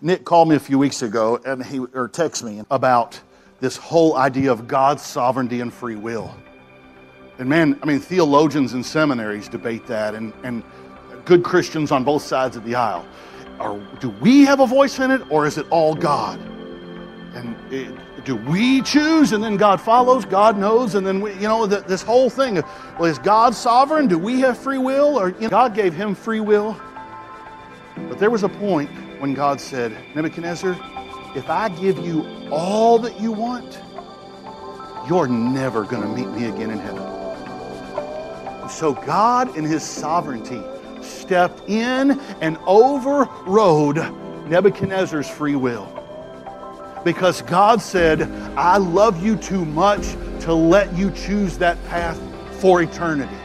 Nick called me a few weeks ago and he or texted me about this whole idea of God's sovereignty and free will. And man, I mean, theologians and seminaries debate that, and, and good Christians on both sides of the aisle. Are, do we have a voice in it, or is it all God? And it, do we choose, and then God follows? God knows, and then we, you know, the, this whole thing. Well, is God sovereign? Do we have free will, or you know, God gave him free will? But there was a point when God said, Nebuchadnezzar, if I give you all that you want, you're never going to meet me again in heaven. So God, in His sovereignty, stepped in and overrode Nebuchadnezzar's free will. Because God said, I love you too much to let you choose that path for eternity.